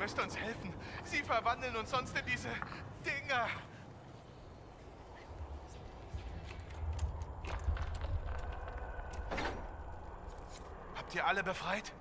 müsst uns helfen. Sie verwandeln uns sonst in diese Dinger. Habt ihr alle befreit?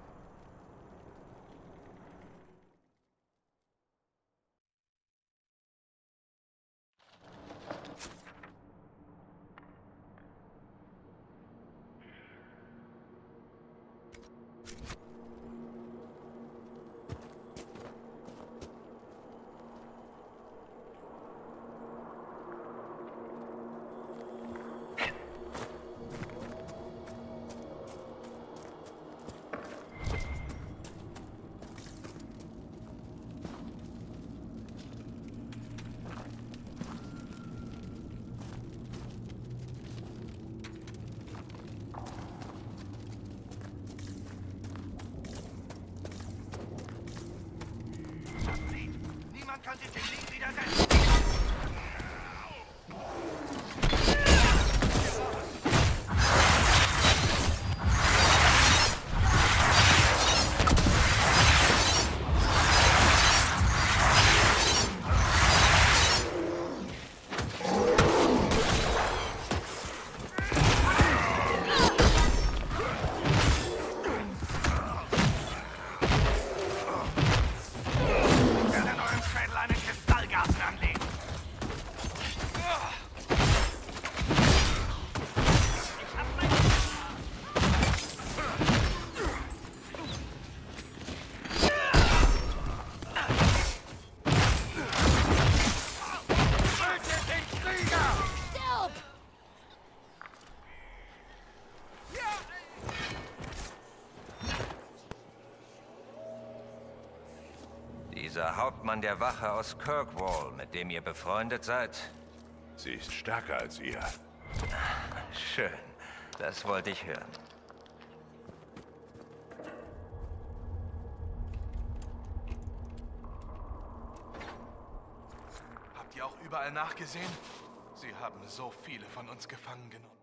Hauptmann der Wache aus Kirkwall, mit dem ihr befreundet seid? Sie ist stärker als ihr. Schön. Das wollte ich hören. Habt ihr auch überall nachgesehen? Sie haben so viele von uns gefangen genommen.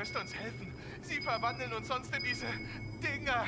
Müsst uns helfen. Sie verwandeln uns sonst in diese Dinger.